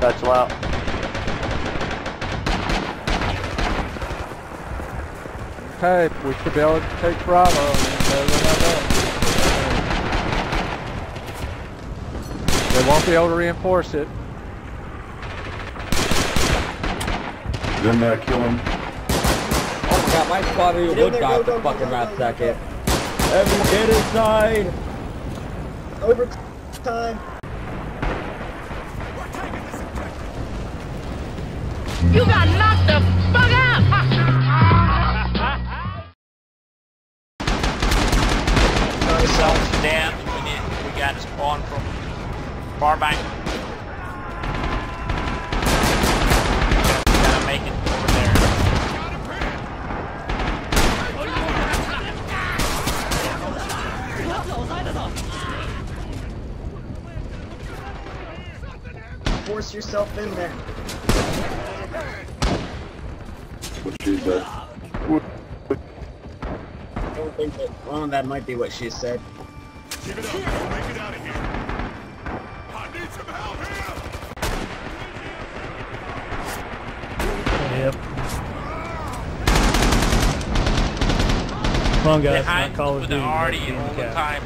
Satchel out. Okay, we should be able to take Bravo. they're not up. They won't be able to reinforce it. Then uh, kill him. Oh my god, my spotted you Get in would there, die go, at the go, go, fucking go, last go. second. Every get inside! Overtime. You got knocked the fuck out! Self down. We need. We got spawn from far back. Gotta make it over there. Force yourself in there. What she said. I don't think that. Well, that might be what she said. Keep it up. We'll make it out of here. I need some help here. Yep. Come on, guys. Behind not Call of with Duty. the already Team all the Cap. time.